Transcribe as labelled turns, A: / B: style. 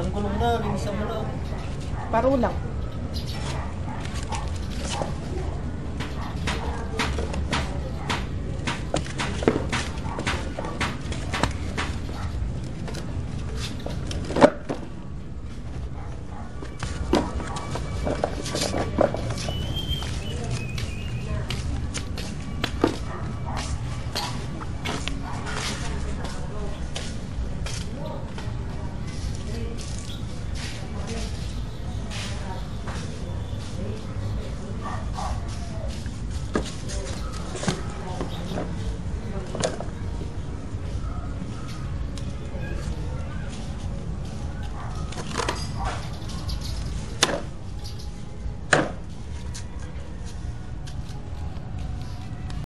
A: Isang gulong na rin, isang gulong. Parulang.